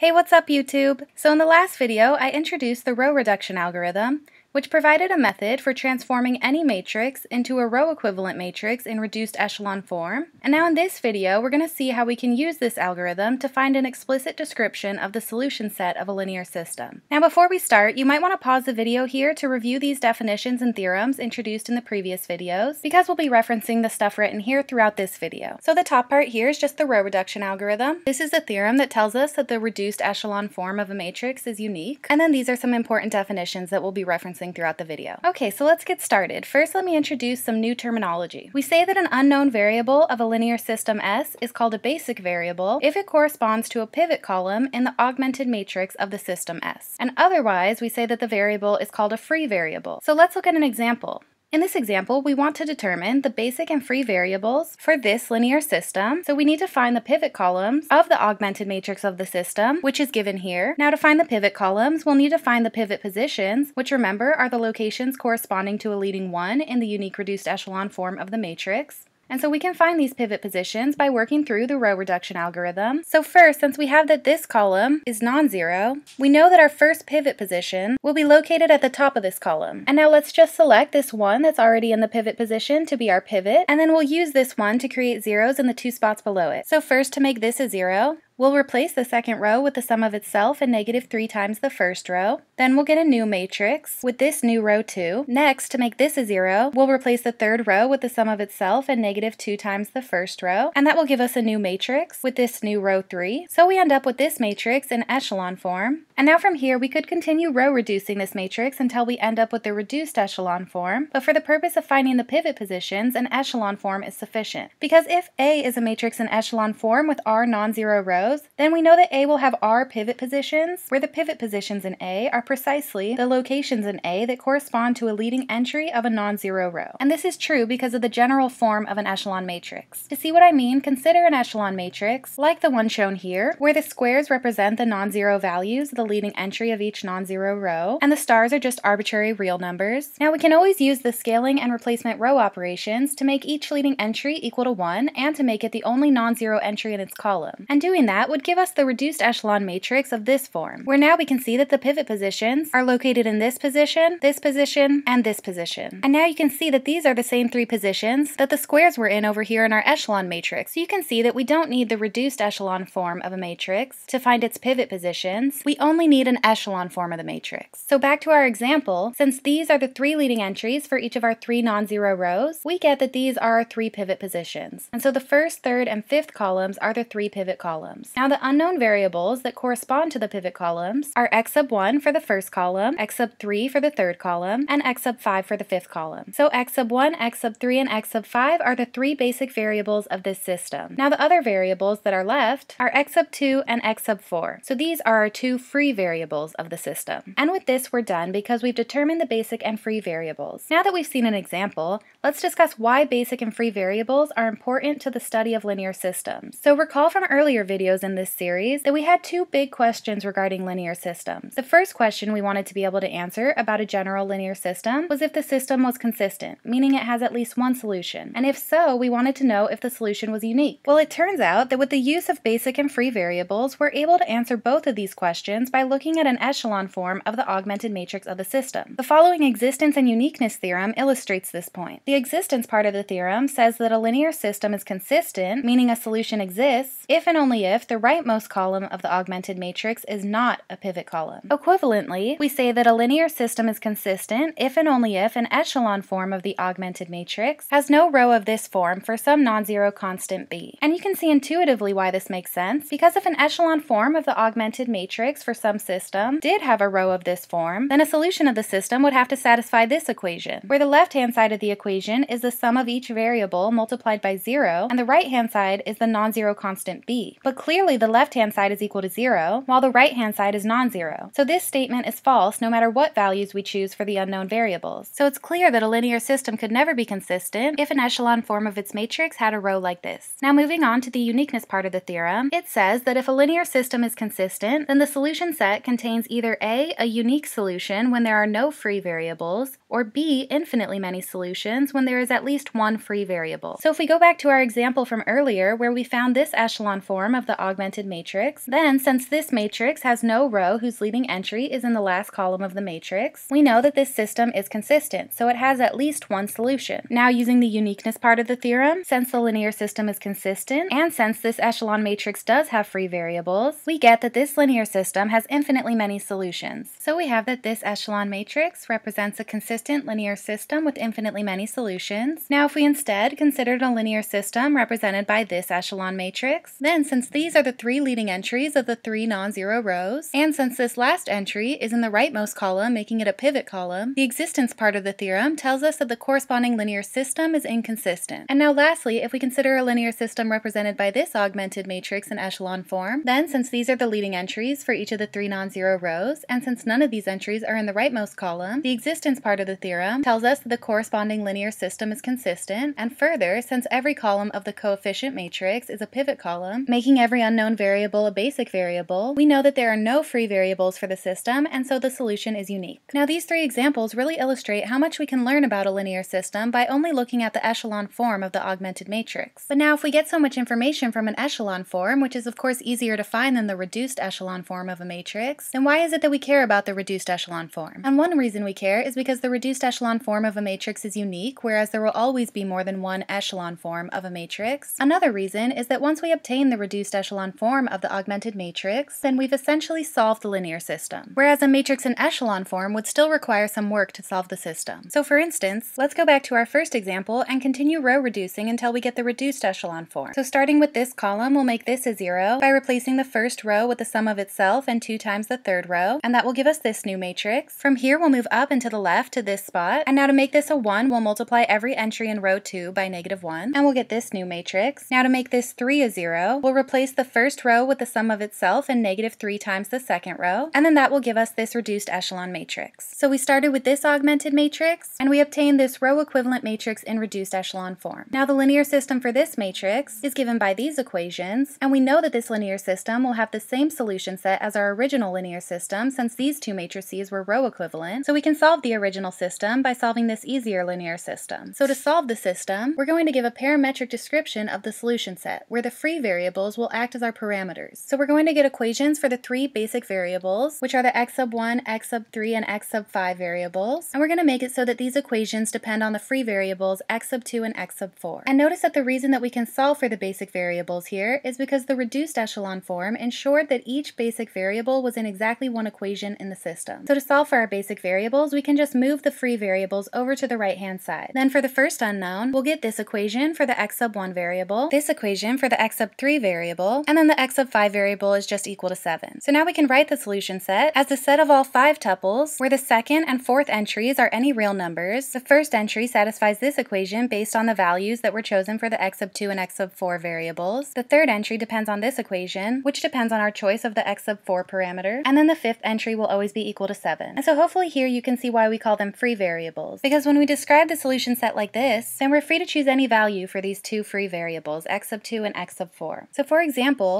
Hey, what's up YouTube? So in the last video, I introduced the row reduction algorithm, which provided a method for transforming any matrix into a row equivalent matrix in reduced echelon form. And now in this video, we're going to see how we can use this algorithm to find an explicit description of the solution set of a linear system. Now before we start, you might want to pause the video here to review these definitions and theorems introduced in the previous videos, because we'll be referencing the stuff written here throughout this video. So the top part here is just the row reduction algorithm. This is a theorem that tells us that the reduced echelon form of a matrix is unique, and then these are some important definitions that we'll be referencing referencing throughout the video. Okay, so let's get started. First, let me introduce some new terminology. We say that an unknown variable of a linear system S is called a basic variable if it corresponds to a pivot column in the augmented matrix of the system S. And otherwise, we say that the variable is called a free variable. So let's look at an example. In this example, we want to determine the basic and free variables for this linear system. So we need to find the pivot columns of the augmented matrix of the system, which is given here. Now to find the pivot columns, we'll need to find the pivot positions, which remember are the locations corresponding to a leading 1 in the unique reduced echelon form of the matrix. And so we can find these pivot positions by working through the row reduction algorithm. So first, since we have that this column is non-zero, we know that our first pivot position will be located at the top of this column. And now let's just select this one that's already in the pivot position to be our pivot, and then we'll use this one to create zeros in the two spots below it. So first, to make this a zero, We'll replace the second row with the sum of itself and negative 3 times the first row. Then we'll get a new matrix with this new row 2. Next, to make this a 0, we'll replace the third row with the sum of itself and negative 2 times the first row. And that will give us a new matrix with this new row 3. So we end up with this matrix in echelon form. And now from here, we could continue row reducing this matrix until we end up with the reduced echelon form. But for the purpose of finding the pivot positions, an echelon form is sufficient. Because if A is a matrix in echelon form with R non-zero rows, rows, then we know that A will have R pivot positions, where the pivot positions in A are precisely the locations in A that correspond to a leading entry of a non-zero row. And this is true because of the general form of an echelon matrix. To see what I mean, consider an echelon matrix, like the one shown here, where the squares represent the non-zero values, the leading entry of each non-zero row, and the stars are just arbitrary real numbers. Now we can always use the scaling and replacement row operations to make each leading entry equal to 1 and to make it the only non-zero entry in its column. And doing that that would give us the reduced echelon matrix of this form, where now we can see that the pivot positions are located in this position, this position, and this position. And now you can see that these are the same three positions that the squares were in over here in our echelon matrix. So you can see that we don't need the reduced echelon form of a matrix to find its pivot positions. We only need an echelon form of the matrix. So back to our example, since these are the three leading entries for each of our three non-zero rows, we get that these are our three pivot positions. And so the first, third, and fifth columns are the three pivot columns columns. Now the unknown variables that correspond to the pivot columns are x sub 1 for the first column, x sub 3 for the third column, and x sub 5 for the fifth column. So x sub 1, x sub 3, and x sub 5 are the three basic variables of this system. Now the other variables that are left are x sub 2 and x sub 4. So these are our two free variables of the system. And with this we're done because we've determined the basic and free variables. Now that we've seen an example, let's discuss why basic and free variables are important to the study of linear systems. So recall from earlier videos videos in this series that we had two big questions regarding linear systems. The first question we wanted to be able to answer about a general linear system was if the system was consistent, meaning it has at least one solution. And if so, we wanted to know if the solution was unique. Well, it turns out that with the use of basic and free variables, we're able to answer both of these questions by looking at an echelon form of the augmented matrix of the system. The following existence and uniqueness theorem illustrates this point. The existence part of the theorem says that a linear system is consistent, meaning a solution exists, if and only if the rightmost column of the augmented matrix is not a pivot column. Equivalently, we say that a linear system is consistent if and only if an echelon form of the augmented matrix has no row of this form for some non-zero constant b. And you can see intuitively why this makes sense, because if an echelon form of the augmented matrix for some system did have a row of this form, then a solution of the system would have to satisfy this equation, where the left-hand side of the equation is the sum of each variable multiplied by 0, and the right-hand side is the non-zero constant b. But clearly the left-hand side is equal to 0, while the right-hand side is non-zero. So this statement is false no matter what values we choose for the unknown variables. So it's clear that a linear system could never be consistent if an echelon form of its matrix had a row like this. Now moving on to the uniqueness part of the theorem, it says that if a linear system is consistent, then the solution set contains either A, a unique solution when there are no free variables, or B, infinitely many solutions when there is at least one free variable. So if we go back to our example from earlier where we found this echelon form of the augmented matrix. Then, since this matrix has no row whose leading entry is in the last column of the matrix, we know that this system is consistent, so it has at least one solution. Now, using the uniqueness part of the theorem, since the linear system is consistent, and since this echelon matrix does have free variables, we get that this linear system has infinitely many solutions. So we have that this echelon matrix represents a consistent linear system with infinitely many solutions. Now, if we instead considered a linear system represented by this echelon matrix, then since these are the three leading entries of the three non-zero rows, and since this last entry is in the rightmost column, making it a pivot column, the existence part of the theorem tells us that the corresponding linear system is inconsistent. And now lastly, if we consider a linear system represented by this augmented matrix in echelon form, then since these are the leading entries for each of the three non-zero rows, and since none of these entries are in the rightmost column, the existence part of the theorem tells us that the corresponding linear system is consistent, and further, since every column of the coefficient matrix is a pivot column, making every unknown variable a basic variable, we know that there are no free variables for the system, and so the solution is unique. Now these three examples really illustrate how much we can learn about a linear system by only looking at the echelon form of the augmented matrix. But now if we get so much information from an echelon form, which is of course easier to find than the reduced echelon form of a matrix, then why is it that we care about the reduced echelon form? And one reason we care is because the reduced echelon form of a matrix is unique, whereas there will always be more than one echelon form of a matrix. Another reason is that once we obtain the reduced echelon form of the augmented matrix, then we've essentially solved the linear system, whereas a matrix in echelon form would still require some work to solve the system. So for instance, let's go back to our first example and continue row reducing until we get the reduced echelon form. So starting with this column, we'll make this a zero by replacing the first row with the sum of itself and 2 times the third row, and that will give us this new matrix. From here, we'll move up and to the left to this spot, and now to make this a 1, we'll multiply every entry in row 2 by negative 1, and we'll get this new matrix. Now to make this 3 a 0, we'll replace the first row with the sum of itself and negative 3 times the second row, and then that will give us this reduced echelon matrix. So we started with this augmented matrix, and we obtained this row equivalent matrix in reduced echelon form. Now the linear system for this matrix is given by these equations, and we know that this linear system will have the same solution set as our original linear system since these two matrices were row equivalent, so we can solve the original system by solving this easier linear system. So to solve the system, we're going to give a parametric description of the solution set, where the free variables will act as our parameters. So we're going to get equations for the three basic variables, which are the x sub 1, x sub 3, and x sub 5 variables, and we're going to make it so that these equations depend on the free variables x sub 2 and x sub 4. And notice that the reason that we can solve for the basic variables here is because the reduced echelon form ensured that each basic variable was in exactly one equation in the system. So to solve for our basic variables, we can just move the free variables over to the right-hand side. Then for the first unknown, we'll get this equation for the x sub 1 variable, this equation for the x sub 3 variable, and then the x sub 5 variable is just equal to 7. So now we can write the solution set as the set of all five tuples, where the second and fourth entries are any real numbers. The first entry satisfies this equation based on the values that were chosen for the x sub 2 and x sub 4 variables. The third entry depends on this equation, which depends on our choice of the x sub 4 parameter, and then the fifth entry will always be equal to 7. And so hopefully here you can see why we call them free variables, because when we describe the solution set like this, then we're free to choose any value for these two free variables, x sub 2 and x sub 4. So for example,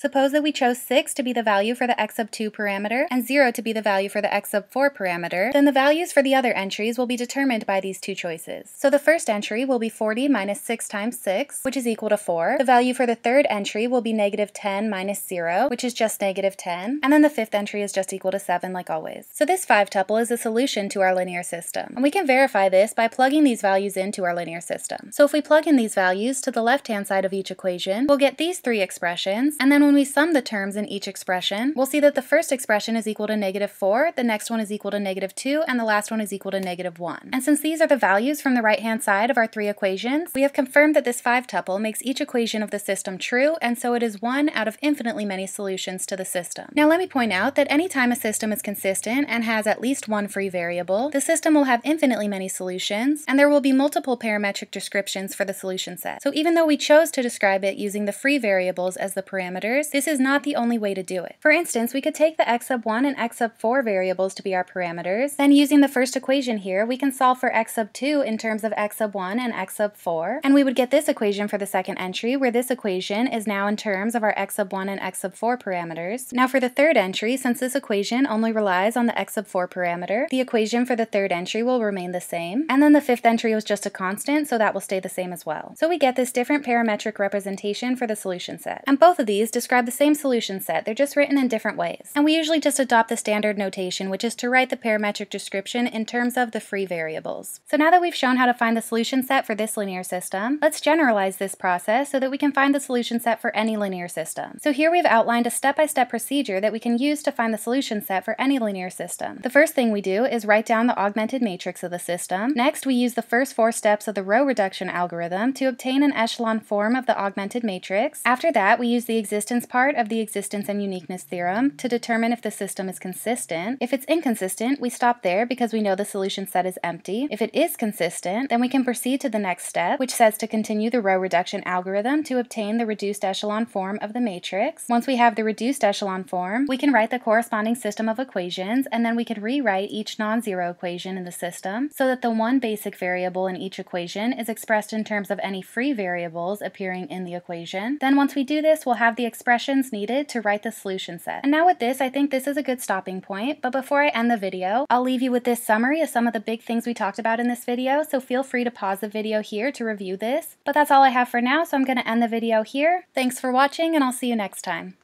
suppose that we chose 6 to be the value for the x sub 2 parameter and 0 to be the value for the x sub 4 parameter, then the values for the other entries will be determined by these two choices. So the first entry will be 40 minus 6 times 6, which is equal to 4. The value for the third entry will be negative 10 minus 0, which is just negative 10. And then the fifth entry is just equal to 7 like always. So this 5 tuple is a solution to our linear system. And we can verify this by plugging these values into our linear system. So if we plug in these values to the left-hand side of each equation, we'll get these three expressions, and then when we sum the terms in each expression, we'll see that the first expression is equal to negative 4, the next one is equal to negative 2, and the last one is equal to negative 1. And since these are the values from the right-hand side of our three equations, we have confirmed that this 5 tuple makes each equation of the system true, and so it is one out of infinitely many solutions to the system. Now let me point out that anytime a system is consistent and has at least one free variable, the system will have infinitely many solutions, and there will be multiple parametric descriptions for the solution set. So even though we chose to describe it using the free variables as the parameters, this is not the only way to do it. For instance, we could take the x sub 1 and x sub 4 variables to be our parameters, then using the first equation here, we can solve for x sub 2 in terms of x sub 1 and x sub 4, and we would get this equation for the second entry, where this equation is now in terms of our x sub 1 and x sub 4 parameters. Now for the third entry, since this equation only relies on the x sub 4 parameter, the equation for the third entry will remain the same, and then the fifth entry was just a constant, so that will stay the same as well. So we get this different parametric representation for the solution set. And both of these describe the same solution set, they're just written in different ways. And we usually just adopt the standard notation, which is to write the parametric description in terms of the free variables. So now that we've shown how to find the solution set for this linear system, let's generalize this process so that we can find the solution set for any linear system. So here we've outlined a step-by-step -step procedure that we can use to find the solution set for any linear system. The first thing we do is write down the augmented matrix of the system. Next, we use the first four steps of the row reduction algorithm to obtain an echelon form of the augmented matrix. After that, we use the existence part of the existence and uniqueness theorem to determine if the system is consistent. If it's inconsistent, we stop there because we know the solution set is empty. If it is consistent, then we can proceed to the next step, which says to continue the row reduction algorithm to obtain the reduced echelon form of the matrix. Once we have the reduced echelon form, we can write the corresponding system of equations, and then we can rewrite each non-zero equation in the system so that the one basic variable in each equation is expressed in terms of any free variables appearing in the equation. Then once we do this, we'll have the expressions needed to write the solution set. And now with this, I think this is a good stopping point, but before I end the video, I'll leave you with this summary of some of the big things we talked about in this video, so feel free to pause the video here to review this. But that's all I have for now, so I'm going to end the video here. Thanks for watching, and I'll see you next time.